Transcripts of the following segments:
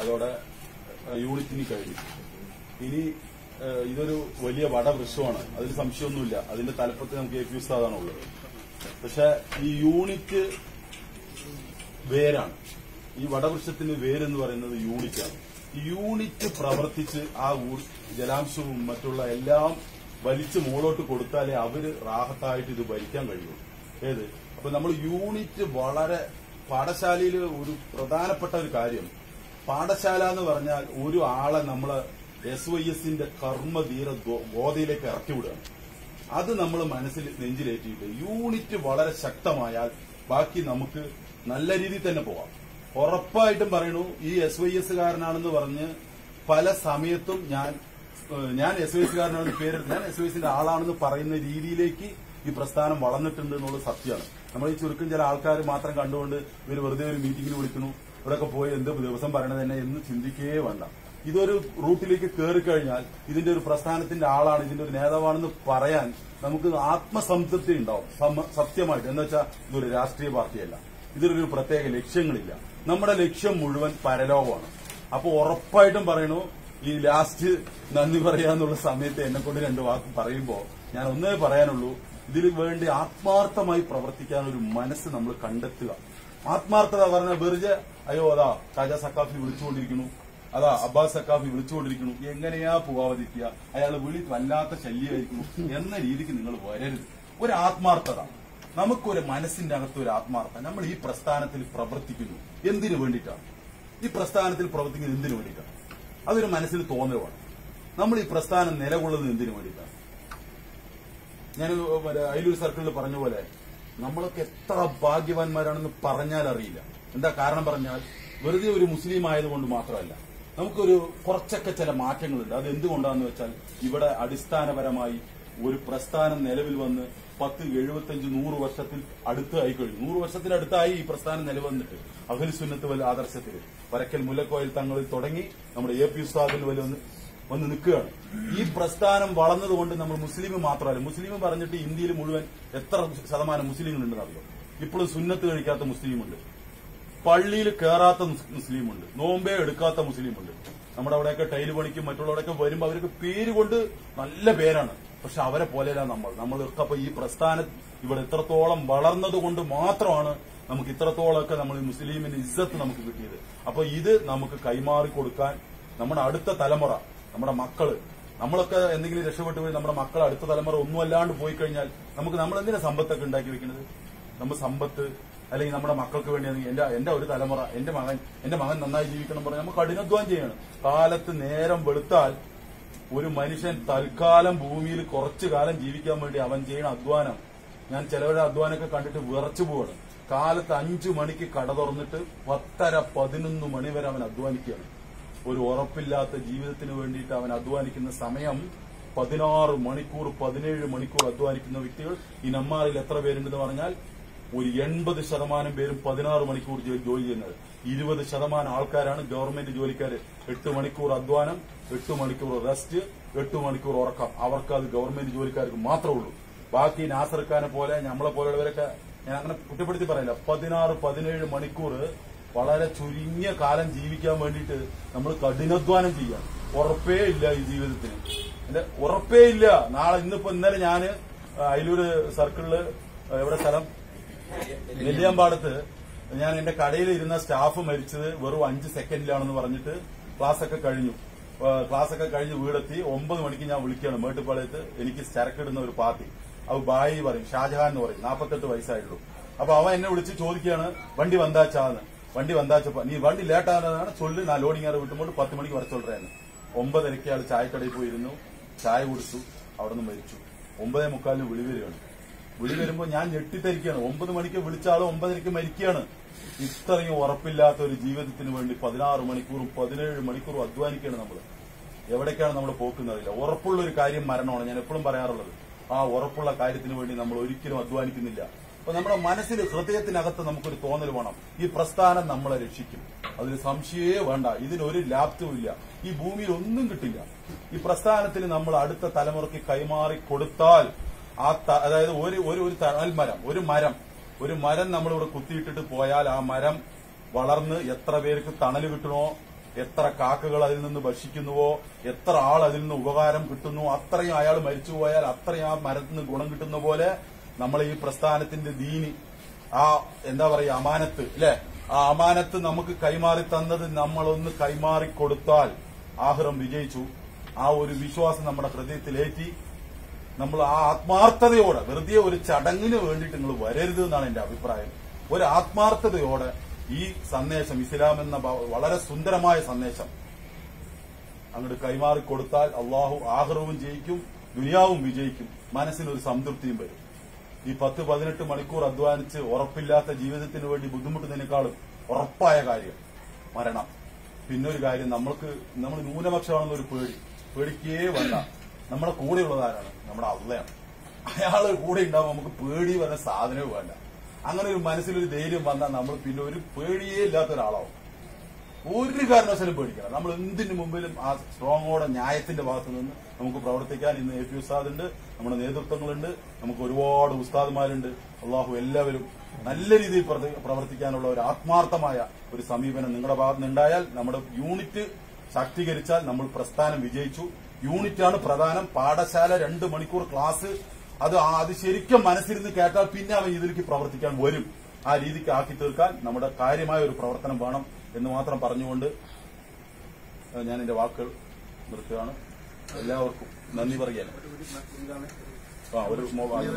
അതോടെ യൂണിറ്റിന് കഴിഞ്ഞു ഇനി ഇതൊരു വലിയ വടവൃക്ഷമാണ്. അതിൽ സംശയമൊന്നുമില്ല. അതിന്റെ തലപ്പത്ത് നമുക്ക് എ പി ഉസ്താദാണ് ഉള്ളത്. പക്ഷെ ഈ യൂണിറ്റ് വേരാണ്. ഈ വടവൃക്ഷത്തിന് വേരെന്ന് പറയുന്നത് യൂണിറ്റാണ്. യൂണിറ്റ് പ്രവർത്തിച്ച് ആ ജലാംശവും മറ്റുള്ള എല്ലാം വലിച്ച് മുകളോട്ട് കൊടുത്താലേ അവർ റാഹത്തായിട്ട് ഇത് ഭരിക്കാൻ കഴിയുള്ളൂ. ഏത്? അപ്പൊ നമ്മൾ യൂണിറ്റ് വളരെ പാഠശാലയിൽ ഒരു പ്രധാനപ്പെട്ട ഒരു കാര്യം. പാഠശാല എന്ന് പറഞ്ഞാൽ ഒരു ആളെ നമ്മൾ എസ് വൈ എസിന്റെ കർമ്മധീര ഗോതയിലേക്ക് ഇറക്കി വിടുകയാണ് അത് നമ്മൾ മനസ്സിൽ നെഞ്ചിലേറ്റിയിട്ട് യൂണിറ്റ് വളരെ ശക്തമായാൽ ബാക്കി നമുക്ക് നല്ല രീതിയിൽ തന്നെ പോവാം. ഉറപ്പായിട്ടും പറയണു ഈ എസ് വൈ എസ് കാരനാണെന്ന് പറഞ്ഞ് പല സമയത്തും ഞാൻ ഞാൻ എസ് വൈ എസ് കാരനാണെന്ന് പേരെടുത്ത് ഞാൻ എസ് വൈ എസിന്റെ ആളാണെന്ന് പറയുന്ന രീതിയിലേക്ക് ഈ പ്രസ്ഥാനം വളർന്നിട്ടുണ്ട് എന്നുള്ളത് സത്യമാണ്. നമ്മൾ ഈ ചുരുക്കം ചില ആൾക്കാർ മാത്രം കണ്ടുകൊണ്ട് ഇവർ വെറുതെ ഒരു മീറ്റിംഗിൽ വിളിക്കുന്നു. ഇവിടെയൊക്കെ പോയി എന്ത് ദിവസം പറയണത് തന്നെ എന്ന് ചിന്തിക്കേ വേണ്ട. ഇതൊരു റൂട്ടിലേക്ക് കയറി കഴിഞ്ഞാൽ ഇതിന്റെ ഒരു പ്രസ്ഥാനത്തിന്റെ ആളാണ് ഇതിന്റെ ഒരു നേതാവാണെന്ന് പറയാൻ നമുക്ക് ആത്മസംതൃപ്തി ഉണ്ടാവും. സത്യമായിട്ട്. എന്ന് വെച്ചാൽ ഇതൊരു രാഷ്ട്രീയ പാർട്ടിയല്ല. ഇതിലൊരു പ്രത്യേക ലക്ഷ്യങ്ങളില്ല. നമ്മുടെ ലക്ഷ്യം മുഴുവൻ പരലോകമാണ്. അപ്പോൾ ഉറപ്പായിട്ടും പറയണു ഈ ലാസ്റ്റ് നന്ദി പറയാന്നുള്ള സമയത്ത് എന്നെ കൊണ്ട് രണ്ട് വാക്ക് പറയുമ്പോൾ ഞാൻ ഒന്നേ പറയാനുള്ളൂ. ഇതിനു വേണ്ടി ആത്മാർത്ഥമായി പ്രവർത്തിക്കാൻ ഒരു മനസ്സ് നമ്മൾ കണ്ടെത്തുക. ആത്മാർത്ഥത പറഞ്ഞ വെറുതെ അയ്യോ അതാ ഖാജ സക്കാഫി വിളിച്ചുകൊണ്ടിരിക്കുന്നു. അതാ അബ്ബാസ് സക്കാഫി വിളിച്ചുകൊണ്ടിരിക്കുന്നു. എങ്ങനെയാ പോവാതിരിക്കുക അയാൾ വിളി വല്ലാത്ത ശല്യമായിരിക്കുന്നു. എന്ന രീതിക്ക് നിങ്ങൾ വരരുത്. ഒരു ആത്മാർത്ഥത. നമുക്കൊരു മനസ്സിന്റെ അകത്ത് ഒരു ആത്മാർത്ഥ നമ്മൾ ഈ പ്രസ്ഥാനത്തിൽ പ്രവർത്തിക്കുന്നു. എന്തിനു വേണ്ടിയിട്ടാണ് ഈ പ്രസ്ഥാനത്തിൽ പ്രവർത്തിക്കുന്നത് എന്തിനു വേണ്ടിയിട്ടാണ് അതൊരു മനസ്സിൽ തോന്നലുമാണ്. നമ്മൾ ഈ പ്രസ്ഥാനം നിലകൊള്ളുന്നത് എന്തിനു വേണ്ടിയിട്ടാണ് ഞാൻ അയലൂർ സർക്കിളിൽ പറഞ്ഞ പോലെ നമ്മളൊക്കെ എത്ര ഭാഗ്യവാന്മാരാണെന്ന് പറഞ്ഞാൽ അറിയില്ല. എന്താ കാരണം പറഞ്ഞാൽ വെറുതെ ഒരു മുസ്ലിം ആയതുകൊണ്ട് മാത്രമല്ല നമുക്കൊരു കുറച്ചൊക്കെ ചില മാറ്റങ്ങളുണ്ട്. അത് എന്തുകൊണ്ടാന്ന് വെച്ചാൽ ഇവിടെ അടിസ്ഥാനപരമായി ഒരു പ്രസ്ഥാനം നിലവിൽ വന്ന് പത്ത് എഴുപത്തഞ്ച് നൂറ് വർഷത്തിൽ അടുത്തായി കഴിഞ്ഞു. നൂറ് വർഷത്തിനടുത്തായി ഈ പ്രസ്ഥാനം നിലവന്നിട്ട് അഖിൽ സുന്നത്ത് വൽ ആദർശത്തിൽ വരക്കൽ മുല്ലക്കോയിൽ തങ്ങളിൽ തുടങ്ങി നമ്മുടെ എ പി ഉസ്താദിൽ വരെ വന്ന് നിൽക്കുകയാണ്. ഈ പ്രസ്ഥാനം വളർന്നതുകൊണ്ട് നമ്മൾ മുസ്ലിം മാത്രമല്ല. മുസ്ലിം പറഞ്ഞിട്ട് ഇന്ത്യയിൽ മുഴുവൻ എത്ര ശതമാനം മുസ്ലിങ്ങളുണ്ടെന്ന് അറിയാം? ഇപ്പോഴും സുന്നത്ത് കഴിക്കാത്ത മുസ്ലിമുണ്ട്. പള്ളിയിൽ കയറാത്ത മുസ്- മുസ്ലിമുണ്ട്. നോമ്പേ എടുക്കാത്ത മുസ്ലിമുണ്ട്. നമ്മുടെ അവിടെയൊക്കെ ടൈൽ പണിക്കും മറ്റുള്ളവരൊക്കെ വരുമ്പോൾ അവർക്ക് പേര് കൊണ്ട് നല്ല പേരാണ്. പക്ഷെ അവരെ പോലെയല്ല നമ്മൾ. നമ്മൾ അപ്പൊ ഈ പ്രസ്ഥാനം ഇവിടെ എത്രത്തോളം വളർന്നതുകൊണ്ട് മാത്രമാണ് നമുക്ക് ഇത്രത്തോളമൊക്കെ നമ്മൾ മുസ്ലിമിന് ഇസ്സത്ത് നമുക്ക് കിട്ടിയത്. അപ്പൊ ഇത് നമുക്ക് കൈമാറി കൊടുക്കാൻ നമ്മുടെ അടുത്ത തലമുറ നമ്മുടെ മക്കൾ. നമ്മളൊക്കെ എന്തെങ്കിലും രക്ഷപ്പെട്ടു പോയി നമ്മുടെ മക്കൾ അടുത്ത തലമുറ ഒന്നും അല്ലാണ്ട് പോയി കഴിഞ്ഞാൽ നമുക്ക് നമ്മൾ എന്തിനാ സമ്പത്തൊക്കെ ഉണ്ടാക്കി വെക്കുന്നത്? നമ്മൾ സമ്പത്ത് അല്ലെങ്കിൽ നമ്മുടെ മക്കൾക്ക് വേണ്ടി എന്റെ എന്റെ ഒരു തലമുറ എന്റെ മകൻ എന്റെ മകൻ നന്നായി ജീവിക്കണം പറഞ്ഞാൽ നമ്മൾ കഠിനാധ്വാനം ചെയ്യണം. കാലത്ത് നേരം വെളുത്താൽ ഒരു മനുഷ്യൻ തൽക്കാലം ഭൂമിയിൽ കുറച്ചു കാലം ജീവിക്കാൻ വേണ്ടി അവൻ ചെയ്യുന്ന അധ്വാനം ഞാൻ ചിലവരുടെ അധ്വാനമൊക്കെ കണ്ടിട്ട് വിറച്ചു പോവാണ്. കാലത്ത് അഞ്ചു മണിക്ക് കട തുറന്നിട്ട് പത്തര പതിനൊന്ന് മണി വരെ അവൻ അധ്വാനിക്കുകയാണ്. ഒരു ഉറപ്പില്ലാത്ത ജീവിതത്തിന് വേണ്ടിയിട്ട് അവൻ അധ്വാനിക്കുന്ന സമയം പതിനാറ് മണിക്കൂർ പതിനേഴ് മണിക്കൂർ അധ്വാനിക്കുന്ന വ്യക്തികൾ ഈ നമ്മാറിൽ എത്ര പേരുണ്ടെന്ന് പറഞ്ഞാൽ ഒരു എൺപത് ശതമാനം പേരും പതിനാറ് മണിക്കൂർ ജോലി ചെയ്യുന്നത്. ഇരുപത് ശതമാനം ആൾക്കാരാണ് ഗവൺമെന്റ് ജോലിക്കാർ എട്ട് മണിക്കൂർ അധ്വാനം എട്ട് മണിക്കൂർ റെസ്റ്റ് എട്ട് മണിക്കൂർ ഉറക്കം. അവർക്ക് അത് ഗവൺമെന്റ് ജോലിക്കാർക്ക് മാത്രമേ ഉള്ളൂ. ബാക്കി നാസർക്കാനെ പോലെ നമ്മളെ പോലെയുള്ളവരൊക്കെ ഞാൻ അങ്ങനെ കുറ്റപ്പെടുത്തി പറയില്ല. പതിനാറ് പതിനേഴ് മണിക്കൂർ വളരെ ചുരുങ്ങിയ കാലം ജീവിക്കാൻ വേണ്ടിയിട്ട് നമ്മൾ കഠിനാധ്വാനം ചെയ്യാം. ഉറപ്പേ ഇല്ല ഈ ജീവിതത്തിന്. എന്റെ ഉറപ്പേ ഇല്ല. നാളെ ഇന്നിപ്പോ ഇന്നലെ ഞാൻ അതിലൊരു സർക്കിളിൽ എവിടെ സ്ഥലം? നെല്ലിയാമ്പാടത്ത് ഞാൻ എന്റെ കടയിൽ ഇരുന്ന സ്റ്റാഫ് മരിച്ചത് വെറും അഞ്ച് സെക്കൻഡിലാണെന്ന് പറഞ്ഞിട്ട് ക്ലാസ് ഒക്കെ കഴിഞ്ഞു. ക്ലാസ് ഒക്കെ കഴിഞ്ഞ് വീടെത്തി ഒമ്പത് മണിക്ക് ഞാൻ വിളിക്കുകയാണ് മേട്ടുപ്പാളയത്ത്. എനിക്ക് ചരക്കിടുന്ന ഒരു പാർട്ടി. അത് ബായി പറയും ഷാജഹാൻ എന്ന് പറയും. നാൽപ്പത്തെട്ട് വയസ്സായിട്ടുള്ളൂ. അപ്പൊ അവൻ എന്നെ വിളിച്ച് ചോദിക്കുകയാണ് വണ്ടി വണ്ടി വന്നാച്ചപ്പോ നീ വണ്ടി லேட் ஆனதுனால ഞാൻ நான் ആറ് വിട്ടുമ്പോൾ പത്ത് മണിക്ക് വരെ ചൊല്ലേന്ന്. ഒമ്പതരയ്ക്ക് ആൾ ചായക്കടയിൽ പോയിരുന്നു. ചായ കുടിച്ചു. അവിടെ നിന്ന് മരിച്ചു. ഒമ്പതേ മുക്കാലിന് വിളി വരികയാണ്. വിളി വരുമ്പോൾ ഞാൻ ഞെട്ടിത്തരിക്കുകയാണ്. ഒമ്പത് മണിക്ക് വിളിച്ച ആൾ ഒമ്പതരയ്ക്ക് മരിക്കുകയാണ്. ഇത്രയും ഉറപ്പില്ലാത്ത ഒരു ജീവിതത്തിന് വേണ്ടി പതിനാറ് മണിക്കൂറും പതിനേഴ് മണിക്കൂറും അധ്വാനിക്കുകയാണ് നമ്മൾ എവിടേക്കാണ് നമ്മൾ പോക്കുന്നതില്ല ഉറപ്പുള്ള ഒരു കാര്യം മരണമാണ്. ഞാൻ എപ്പോഴും പറയാറുള്ളത്. ആ ഉറപ്പുള്ള കാര്യത്തിന് വേണ്ടി നമ്മൾ ഒരിക്കലും അധ്വാനിക്കുന്നില്ല. അപ്പൊ നമ്മുടെ മനസ്സിൽ ഹൃദയത്തിനകത്ത് നമുക്കൊരു തോന്നൽ വേണം. ഈ പ്രസ്ഥാനം നമ്മളെ രക്ഷിക്കും. അതിന് സംശയമേ വേണ്ട. ഇതിനൊരു ലാപ്തവും ഇല്ല. ഈ ഭൂമിയിൽ ഒന്നും കിട്ടില്ല. ഈ പ്രസ്ഥാനത്തിന് നമ്മൾ അടുത്ത തലമുറയ്ക്ക് കൈമാറി കൊടുത്താൽ ആ അതായത് ഒരു ഒരു ഒരു ഒരു മരം ഒരു മരം. നമ്മളിവിടെ കുത്തിയിട്ടിട്ട് പോയാൽ ആ മരം വളർന്ന് എത്ര പേർക്ക് തണൽ കിട്ടണോ എത്ര കാക്കകൾ അതിൽ നിന്ന് ഭക്ഷിക്കുന്നുവോ? എത്ര ആൾ അതിൽ നിന്ന് ഉപകാരം കിട്ടുന്നു? അത്രയും അയാൾ മരിച്ചു പോയാൽ അത്രയും ആ മരത്തിന് ഗുണം കിട്ടുന്ന പോലെ നമ്മൾ ഈ പ്രസ്ഥാനത്തിന്റെ ദീനി ആ എന്താ പറയുക അമാനത്ത് അല്ലെ? ആ അമാനത്ത് നമുക്ക് കൈമാറി തന്നത് നമ്മളൊന്ന് കൈമാറി കൊടുത്താൽ ആഹ്റം വിജയിച്ചു. ആ ഒരു വിശ്വാസം നമ്മുടെ ഹൃദയത്തിലേറ്റി. നമ്മൾ ആ ആത്മാർത്ഥതയോടെ വെറുതെ ഒരു ചടങ്ങിന് വേണ്ടിയിട്ട് നിങ്ങൾ വരരുത് എന്നാണ് എന്റെ അഭിപ്രായം. ഒരു ആത്മാർത്ഥതയോടെ ഈ സന്ദേശം ഇസ്ലാം എന്ന വളരെ സുന്ദരമായ സന്ദേശം അങ്ങോട്ട് കൈമാറി കൊടുത്താൽ അള്ളാഹു ആഹ്റവും ജയിക്കും ദുനിയാവും വിജയിക്കും. മനസ്സിനൊരു സംതൃപ്തിയും വരും. ഈ പത്ത് പതിനെട്ട് മണിക്കൂർ അധ്വാനിച്ച് ഉറപ്പില്ലാത്ത ജീവിതത്തിന് വേണ്ടി ബുദ്ധിമുട്ടുന്നതിനേക്കാളും ഉറപ്പായ കാര്യം മരണം. പിന്നെ ഒരു കാര്യം നമ്മൾക്ക് നമ്മൾ ന്യൂനപക്ഷമാണെന്നൊരു പേടി. പേടിക്കേ വേണ്ട. നമ്മുടെ കൂടെയുള്ളതാരാണ് നമ്മുടെ അള്ളയാണ്. അയാൾ കൂടെ ഉണ്ടാവും നമുക്ക് പേടി വരുന്ന സാധനവും വേണ്ട. അങ്ങനെ ഒരു മനസ്സിലൊരു ധൈര്യം വന്നാൽ നമ്മൾ പിന്നെ ഒരു പേടിയേ ഇല്ലാത്ത ഒരാളാവും. ഒരു കാരണവശാലും പേടിക്കണം നമ്മൾ എന്തിനു മുമ്പിലും ആ സ്ട്രോങ്ങോടെ ന്യായത്തിന്റെ ഭാഗത്ത് നിന്ന് നമുക്ക് പ്രവർത്തിക്കാൻ ഇന്ന് എ പി ഉസ്താദ് ഉണ്ട് നമ്മുടെ നേതൃത്വങ്ങളുണ്ട് നമുക്ക് ഒരുപാട് ഉസ്താദ്മാരുണ്ട്. അള്ളാഹു എല്ലാവരും നല്ല രീതിയിൽ പ്രവർത്തിക്കാനുള്ള ഒരു ആത്മാർത്ഥമായ ഒരു സമീപനം നിങ്ങളുടെ ഭാഗത്ത് നിന്നുണ്ടായാൽ നമ്മുടെ യൂണിറ്റ് ശാക്തീകരിച്ചാൽ നമ്മൾ പ്രസ്ഥാനം വിജയിച്ചു. യൂണിറ്റാണ് പ്രധാനം. പാഠശാല രണ്ട് മണിക്കൂർ ക്ലാസ്. അത് അത് ശരിക്കും മനസ്സിരുന്ന് കേട്ടാൽ പിന്നെ അവൻ ഇതിലേക്ക് പ്രവർത്തിക്കാൻ വരും. ആ രീതിക്ക് ആക്കി തീർക്കാൻ നമ്മുടെ കാര്യമായ ഒരു പ്രവർത്തനം വേണം. എന്ന് മാത്രം പറഞ്ഞുകൊണ്ട് ഞാൻ എന്റെ വാക്കുകൾ നിർത്തുകയാണ്. എല്ലാവർക്കും നന്ദി പറയാൻ ആ ഒരു മൊബൈൽ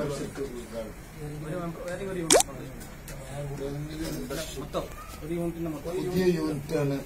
പുതിയ യൂണിറ്റാണ്